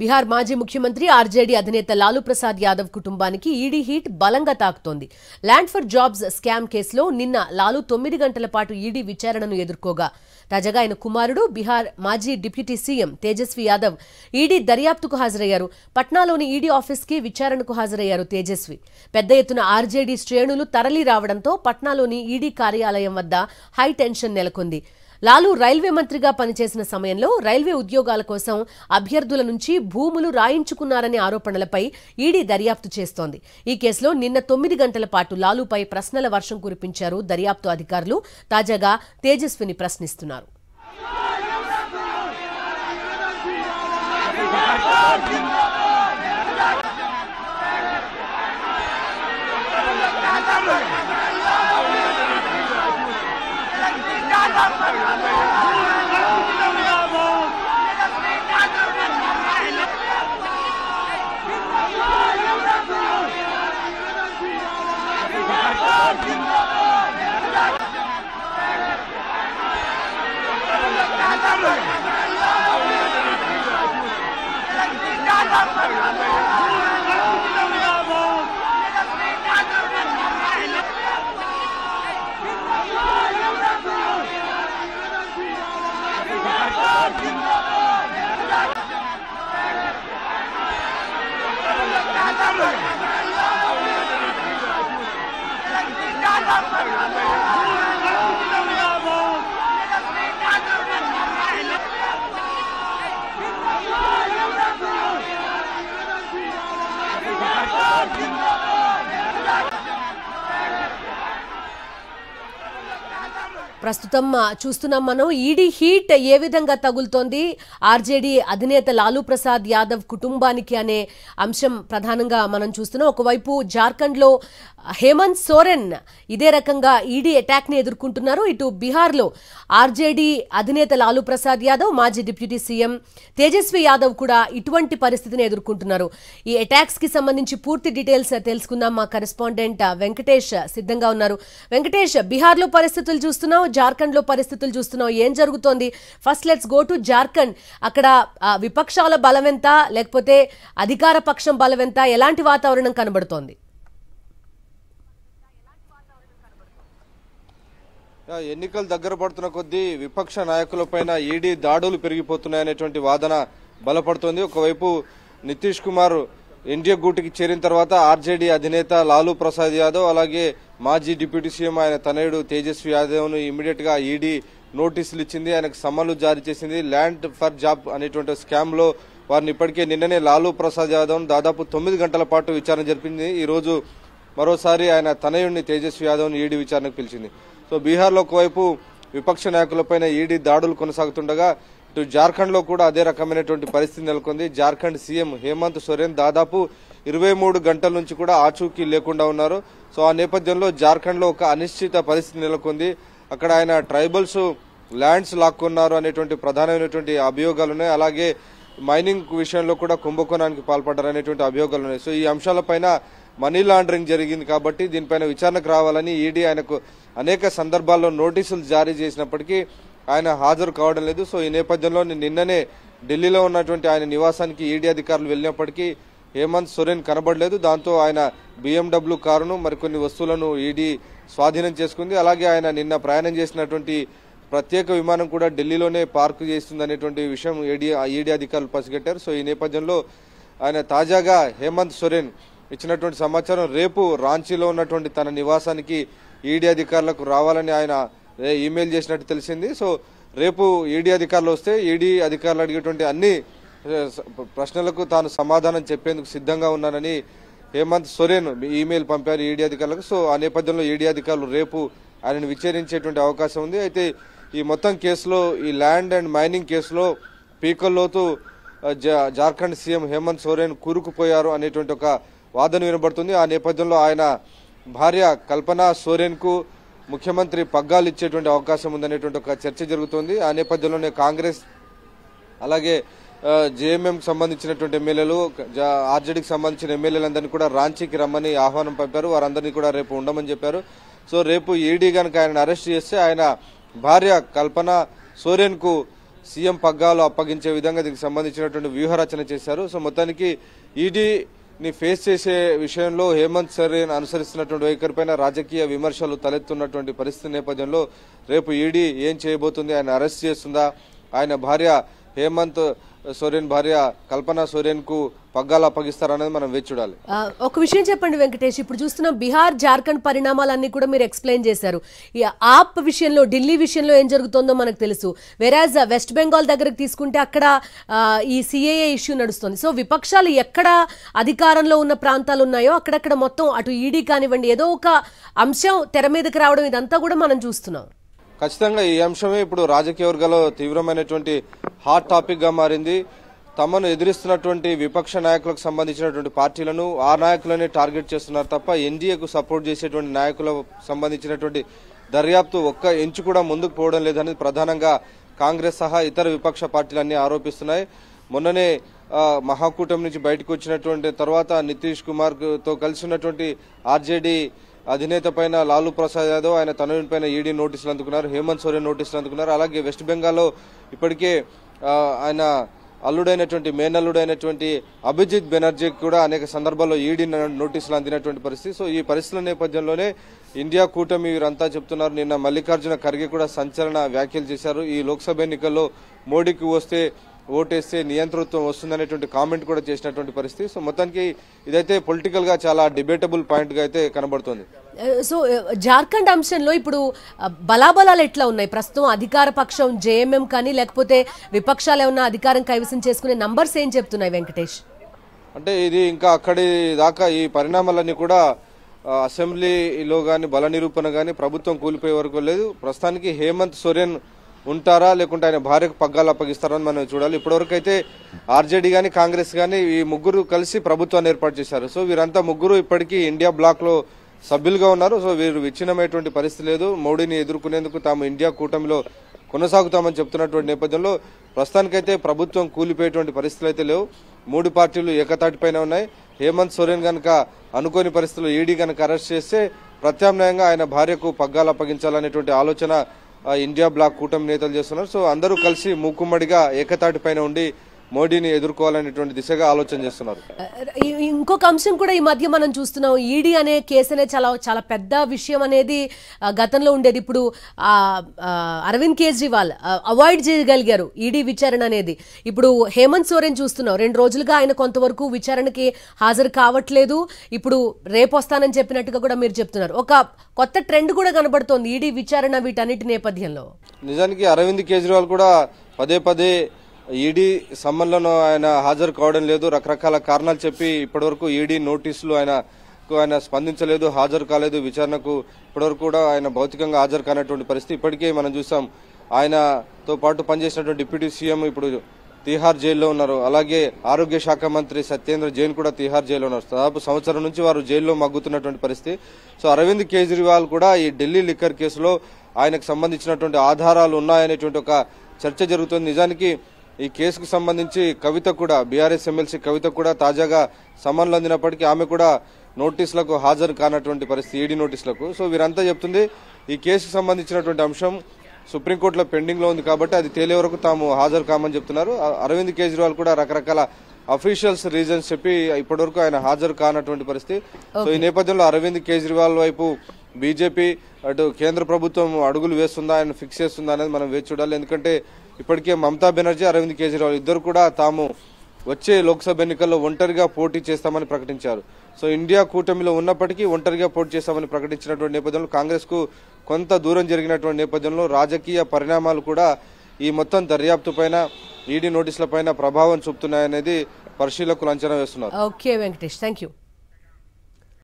బీహార్ మాజీ ముఖ్యమంత్రి ఆర్జేడీ అధినేత లాలూ ప్రసాద్ యాదవ్ కుటుంబానికి ఈడీ హీట్ బలంగా తాకుతోంది. ల్యాండ్ ఫర్ జాబ్స్ స్కామ్ కేసులో నిన్న లాలూ తొమ్మిది గంటల పాటు ఈడీ విచారణను ఎదుర్కోగా. తాజాగా ఆయన కుమారుడు బీహార్ మాజీ deputy CM Tejashwi Yadav ED దర్యాప్తుకు హాజరయ్యారు. పట్నాలోని ఈడీ ఆఫీస్కి విచారణకు హాజరయ్యారు తేజస్వి. పెద్ద ఎత్తున ఆర్జేడీ శ్రేణులు తరలి రావడంతో పట్నాలోని ఈడీ కార్యాలయం వద్ద హై టెన్షన్ నెలకొంది. లాలు రైల్వే మంత్రిగా పనిచేసిన సమయంలో రైల్వే ఉద్యోగాల కోసం అభ్యర్థుల నుంచి భూములు రాయించుకున్నారనే ఆరోపణలపై ఈడీ దర్యాప్తు చేస్తోంది ఈ కేసులో నిన్న తొమ్మిది గంటల పాటు లాలుపై ప్రశ్నల వర్షం కురిపించారు దర్యాప్తు అధికారులు తాజాగా తేజస్విని ప్రశ్నిస్తున్నారు جنگا مٿان Thank you. ప్రస్తుతం చూస్తున్నాం మనం. ఈడీ హీట్ ఏ విధంగా తగులుతోంది? ఆర్జేడీ అధినేత లాలూ ప్రసాద్ యాదవ్ కుటుంబానికి అనే అంశం ప్రధానంగా మనం చూస్తున్నాం. ఒకవైపు జార్ఖండ్లో హేమంత్ సోరెన్ ఇదే రకంగా ఈడీ అటాక్ని ఎదుర్కొంటున్నారు. ఇటు బీహార్లో ఆర్జేడీ అధినేత లాలూ ప్రసాద్ యాదవ్ మాజీ డిప్యూటీ సీఎం తేజస్వి యాదవ్ కూడా ఇటువంటి పరిస్థితిని ఎదుర్కొంటున్నారు. ఈ అటాక్స్కి సంబంధించి పూర్తి డీటెయిల్స్ తెలుసుకుందాం. మా కరెస్పాండెంట్ వెంకటేష్ సిద్ధంగా ఉన్నారు. వెంకటేష్ బీహార్లో పరిస్థితులు చూస్తున్నాం. జార్ఖండ్లో పరిస్థితులు చూస్తున్నాం ఏం జరుగుతోంది? First let's go to Jharkhand. అక్కడ విపక్షాల బలం ఎంత లేకపోతే అధికార పక్షం బలం ఎంత ఎలాంటి వాతావరణం కనబడుతోంది? ఎన్నికలు దగ్గర పడుతున్న కొద్దీ విపక్ష నాయకులపైన ఈడీ దాడులు పెరిగిపోతున్నాయనేటువంటి వాదన బలపడుతోంది. ఒకవైపు నితీష్ కుమార్ ఎన్డీఏ గూటికి చేరిన తర్వాత ఆర్జేడీ అధినేత లాలూ ప్రసాద్ యాదవ్ అలాగే మాజీ డిప్యూటీ సీఎం ఆయన తనయుడు తేజస్వి యాదవ్ను ఇమీడియట్గా ఈడీ నోటీసులు ఇచ్చింది. ఆయనకు సమ్మన్లు జారీ చేసింది. ల్యాండ్ ఫర్ జాబ్ అనేటువంటి స్కామ్లో వారిని ఇప్పటికే నిన్ననే లాలూ ప్రసాద్ యాదవ్ దాదాపు తొమ్మిది గంటల పాటు విచారణ జరిపింది. ఈ రోజు మరోసారి ఆయన తనయుడిని తేజస్వి యాదవ్ని ఈడీ విచారణకు పిలిచింది. సో బీహార్లో ఒకవైపు విపక్ష నాయకులపైన ఈడీ దాడులు కొనసాగుతుండగా ఇటు జార్ఖండ్లో కూడా అదే రకమైనటువంటి పరిస్థితి నెలకొంది. జార్ఖండ్ సీఎం హేమంత్ సోరెన్ దాదాపు ఇరవై మూడు గంటల నుంచి కూడా ఆచూకీ లేకుండా ఉన్నారు. సో ఆ నేపథ్యంలో జార్ఖండ్లో ఒక అనిశ్చిత పరిస్థితి నెలకొంది. అక్కడ ఆయన ట్రైబల్స్ ల్యాండ్స్ లాక్కున్నారు అనేటువంటి ప్రధానమైనటువంటి అభియోగాలు ఉన్నాయి. అలాగే మైనింగ్ విషయంలో కూడా కుంభకోణానికి పాల్పడ్డారు అనేటువంటి అభియోగాలు ఉన్నాయి. సో ఈ అంశాలపైన మనీ లాండరింగ్ జరిగింది కాబట్టి దీనిపైన విచారణకు రావాలని ఈడీ ఆయనకు అనేక సందర్భాల్లో నోటీసులు జారీ చేసినప్పటికీ ఆయన హాజరు కావడం లేదు. సో ఈ నేపథ్యంలో నిన్ననే ఢిల్లీలో ఉన్నటువంటి ఆయన నివాసానికి ఈడీ అధికారులు వెళ్ళినప్పటికీ హేమంత్ సోరెన్ కనబడలేదు. దాంతో ఆయన బిఎండబ్ల్యూ కారును మరికొన్ని వస్తువులను ఈడీ స్వాధీనం చేసుకుంది. అలాగే ఆయన నిన్న ప్రయాణం చేసినటువంటి ప్రత్యేక విమానం కూడా ఢిల్లీలోనే పార్కు చేస్తుంది అనేటువంటి విషయం ఈడీ ఈడీ అధికారులు పసిగట్టారు. సో ఈ నేపథ్యంలో ఆయన తాజాగా హేమంత్ సోరెన్ ఇచ్చినటువంటి సమాచారం రేపు రాంచీలో ఉన్నటువంటి తన నివాసానికి ఈడీ అధికారులకు రావాలని ఆయన ఈమెయిల్ చేసినట్టు తెలిసింది. సో రేపు ఈడీ అధికారులు వస్తే ఈడీ అధికారులు అడిగేటువంటి అన్ని ప్రశ్నలకు తాను సమాధానం చెప్పేందుకు సిద్ధంగా ఉన్నానని హేమంత్ సొరేన్ ఈమెయిల్ పంపారు ఈడీ అధికారులకు. సో ఆ నేపథ్యంలో ఈడీ అధికారులు రేపు ఆయనను విచారించేటువంటి అవకాశం ఉంది. అయితే ఈ మొత్తం కేసులో ఈ ల్యాండ్ అండ్ మైనింగ్ కేసులో పీకల్లోతు జా- జార్ఖండ్ సీఎం హేమంత్ సోరెన్ కూరుకుపోయారు అనేటువంటి ఒక వాదన వినబడుతుంది. ఆ నేపథ్యంలో ఆయన భార్య కల్పన సోరేన్కు ముఖ్యమంత్రి పగ్గాలు ఇచ్చేటువంటి అవకాశం ఉందనేటువంటి ఒక చర్చ జరుగుతోంది. ఆ నేపథ్యంలోనే కాంగ్రెస్ అలాగే జేఎంఎం సంబంధించినటువంటి ఎమ్మెల్యేలు జా- ఆర్జేడీకి సంబంధించిన ఎమ్మెల్యేలందరినీ కూడా రాంచీకి రమ్మని ఆహ్వానం పంపారు. వారందరినీ కూడా రేపు ఉండమని చెప్పారు. సో రేపు ఈడీ గనక ఆయన అరెస్ట్ చేస్తే ఆయన భార్య కల్పన సోరెన్కు సీఎం పగ్గాలు అప్పగించే విధంగా దీనికి సంబంధించినటువంటి వ్యూహరచన చేశారు. సో మొత్తానికి ఈడీ ని ఫేస్ చేసే విషయంలో హేమంత్ సరేన్ అనుసరిస్తున్నటువంటి వైఖరిపైన రాజకీయ విమర్శలు తలెత్తున్నటువంటి పరిస్థితి నేపథ్యంలో రేపు ఈడీ ఏం చేయబోతుంది? ఆయన అరెస్ట్ చేస్తుందా? ఆయన భార్య హేమంత్ సోరెన్ భార్య కల్పన సోరెన్కు పగ్గాలు అప్పగిస్తారనేది మనం వేచి చూడాలి. ఒక విషయం చెప్పండి వెంకటేష్. ఇప్పుడు చూస్తున్నాం బీహార్ జార్ఖండ్ పరిణామాలన్నీ కూడా మీరు ఎక్స్ప్లెయిన్ చేశారు. ఈ ఆప్ విషయంలో ఢిల్లీ విషయంలో ఏం జరుగుతుందో మనకు తెలుసు. వెరాజ్ వెస్ట్ బెంగాల్ దగ్గరకు తీసుకుంటే అక్కడ ఈ సిఏఏ ఇష్యూ నడుస్తుంది. సో విపక్షాలు ఎక్కడ అధికారంలో ఉన్న ప్రాంతాలు ఉన్నాయో అక్కడక్కడ మొత్తం అటు ఈడీ కానివ్వండి ఏదో ఒక అంశం తెర మీదకి రావడం ఇదంతా కూడా మనం చూస్తున్నాం. ఖచ్చితంగా ఈ అంశమే ఇప్పుడు రాజకీయ వర్గాల్లో తీవ్రమైనటువంటి హాట్ టాపిక్గా మారింది. తమను ఎదిరిస్తున్నటువంటి విపక్ష నాయకులకు సంబంధించినటువంటి పార్టీలను ఆ నాయకులనే టార్గెట్ చేస్తున్నారు తప్ప ఎన్డీఏకు సపోర్ట్ చేసేటువంటి నాయకులకు సంబంధించినటువంటి దర్యాప్తు ఒక్క ఎంచు కూడా ముందుకు పోవడం లేదనేది ప్రధానంగా కాంగ్రెస్ సహా ఇతర విపక్ష పార్టీలన్నీ ఆరోపిస్తున్నాయి. మొన్ననే మహాకూటమి నుంచి బయటకు వచ్చినటువంటి తర్వాత నితీష్ కుమార్తో కలిసి ఉన్నటువంటి ఆర్జేడీ అధినేత పైన లాలూ ప్రసాద్ యాదవ్ ఆయన తనయుని పైన ఈడీ నోటీసులు అందుకున్నారు హేమంత్ సోరెన్ నోటీసులు అందుకున్నారు. అలాగే వెస్ట్ బెంగాల్లో ఇప్పటికే ఆయన అల్లుడైనటువంటి మేనల్లుడైనటువంటి అభిజిత్ బెనర్జీకి కూడా అనేక సందర్భాల్లో ఈడీ నోటీసులు అందినటువంటి పరిస్థితి. సో ఈ పరిస్థితుల నేపథ్యంలోనే ఇండియా కూటమి వీరంతా చెప్తున్నారు. నిన్న మల్లికార్జున ఖర్గే కూడా సంచలన వ్యాఖ్యలు చేశారు. ఈ లోక్సభ ఎన్నికల్లో మోడీకి వస్తే ఓటేస్తే నియంతృత్వం వస్తుందనేటువంటి కామెంట్ కూడా చేసినటువంటి పరిస్థితి. సో మొత్తానికి ఇదైతే పొలిటికల్గా చాలా డిబేటబుల్ పాయింట్గా అయితే కనబడుతోంది. సో జార్ఖండ్ అంశంలో ఇప్పుడు ఆ, బలాబలాలు ఎట్లా ఉన్నాయి? ప్రస్తుతం అధికార పక్షం జేఎంఎం కానీ లేకపోతే విపక్షాలు ఏమన్నా అధికారం కైవసం చేసుకునే నంబర్స్ ఏం చెప్తున్నాయి వెంకటేష్? అంటే ఇది ఇంకా అక్కడి దాకా ఈ పరిణామాలన్నీ కూడా అసెంబ్లీలో గాని బల నిరూపణ గాని ప్రభుత్వం కూలిపోయే వరకు లేదు. ప్రస్తుతానికి హేమంత్ సోరెన్ ఉంటారా? లేకుంటే ఆయన భార్యకు పగ్గాలు అప్పగిస్తారని మనం చూడాలి. ఇప్పటివరకు అయితే ఆర్జేడీ కానీ కాంగ్రెస్ కానీ ఈ ముగ్గురు కలిసి ప్రభుత్వాన్ని ఏర్పాటు చేశారు. సో వీరంతా ముగ్గురు ఇప్పటికీ ఇండియా బ్లాక్లో సభ్యులుగా ఉన్నారు. సో వీరు విచ్ఛిన్నమైనటువంటి పరిస్థితి లేదు. మోడీని ఎదుర్కొనేందుకు తాము ఇండియా కూటమిలో కొనసాగుతామని చెప్తున్నటువంటి నేపథ్యంలో ప్రస్తుతానికైతే ప్రభుత్వం కూలిపోయేటువంటి పరిస్థితులు అయితే లేవు. మూడు పార్టీలు ఏకతాటిపైన ఉన్నాయి. హేమంత్ సోరెన్ కనుక అనుకోని పరిస్థితుల్లో ఈడీ కనుక అరెస్ట్ చేస్తే ప్రత్యామ్నాయంగా ఆయన భార్యకు పగ్గాలు అప్పగించాలనేటువంటి ఆలోచన ఇండియా బ్లాక్ కూటమి నేతలు చేస్తున్నారు. సో అందరూ కలిసి మూకుమ్మడిగా ఏకతాటిపైన ఉండి మోడీని ఎదుర్కోవాలనేటువంటి దిశగా ఆలోచన చేస్తున్నారు. ఇంకొక అంశం కూడా ఈ మధ్య మనం చూస్తున్నాం. ఈడీ అనే కేసు అనేది చాలా చాలా పెద్ద విషయం అనేది గతంలో ఉండేది. ఇప్పుడు అరవింద్ కేజ్రీవాల్ అవాయిడ్ చేయగలిగారు ఈడీ విచారణ అనేది. ఇప్పుడు హేమంత్ సోరెన్ చూస్తున్నాం. రెండు రోజులుగా ఆయన కొంతవరకు విచారణకి హాజరు కావట్లేదు. ఇప్పుడు రేపు వస్తానని చెప్పినట్టుగా కూడా మీరు చెప్తున్నారు. ఒక కొత్త ట్రెండ్ కూడా కనబడుతోంది ఈడీ విచారణ వీటన్నిటి నేపథ్యంలో. నిజానికి అరవింద్ కేజ్రీవాల్ కూడా పదే పదే ఈడీ సమ్మన్లను ఆయన హాజరు కావడం లేదు. రకరకాల కారణాలు చెప్పి ఇప్పటివరకు ఈడీ నోటీసులు ఆయన ఆయన స్పందించలేదు హాజరు కాలేదు. విచారణకు ఇప్పటివరకు కూడా ఆయన భౌతికంగా హాజరు కానటువంటి పరిస్థితి ఇప్పటికే మనం చూసాం. ఆయనతో పాటు పనిచేసినటువంటి డిప్యూటీ సీఎం ఇప్పుడు తీహార్ జైల్లో ఉన్నారు. అలాగే ఆరోగ్య శాఖ మంత్రి సత్యేంద్ర జైన్ కూడా తీహార్ జైల్లో ఉన్నారు. దాదాపు సంవత్సరం నుంచి వారు జైల్లో మగ్గుతున్నటువంటి పరిస్థితి. సో అరవింద్ కేజ్రీవాల్ కూడా ఈ ఢిల్లీ లిక్కర్ కేసులో ఆయనకు సంబంధించినటువంటి ఆధారాలు ఉన్నాయనేటువంటి ఒక చర్చ జరుగుతుంది. నిజానికి ఈ కేసుకు సంబంధించి కవిత కూడా బీఆర్ఎస్ ఎమ్మెల్సీ కవిత కూడా తాజాగా సమన్లు అందినప్పటికీ ఆమె కూడా నోటీసులకు హాజరు కానటువంటి పరిస్థితి ఈడీ నోటీసులకు. సో వీరంతా చెప్తుంది ఈ కేసుకు సంబంధించినటువంటి అంశం సుప్రీంకోర్టులో పెండింగ్లో ఉంది కాబట్టి అది తేలే వరకు తాము హాజరు కామని చెప్తున్నారు. అరవింద్ కేజ్రీవాల్ కూడా రకరకాల అఫీషియల్స్ రీజన్స్ చెప్పి ఇప్పటివరకు ఆయన హాజరు కానటువంటి పరిస్థితి. సో ఈ నేపథ్యంలో అరవింద్ కేజ్రీవాల్ వైపు బీజేపీ అటు కేంద్ర ప్రభుత్వం అడుగులు వేస్తుందా ఆయన ఫిక్స్ చేస్తుందా అనేది మనం వేచి చూడాలి. ఎందుకంటే ఇప్పటికే మమతా బెనర్జీ అరవింద్ కేజ్రీవాల్ ఇద్దరు కూడా తాము వచ్చే లోక్సభ ఎన్నికల్లో ఒంటరిగా పోటీ చేస్తామని ప్రకటించారు. సో ఇండియా కూటమిలో ఉన్నప్పటికీ ఒంటరిగా పోటీ చేస్తామని ప్రకటించినటువంటి నేపథ్యంలో కాంగ్రెస్కు కొంత దూరం జరిగినటువంటి నేపథ్యంలో రాజకీయ పరిణామాలు కూడా ఈ మొత్తం దర్యాప్తు పైన ఈడీ నోటీసుల పైన ప్రభావం చూపుతున్నాయనేది పరిశీలకులు అంచనా వేస్తున్నారు. ఓకే వెంకటేష్. Thank you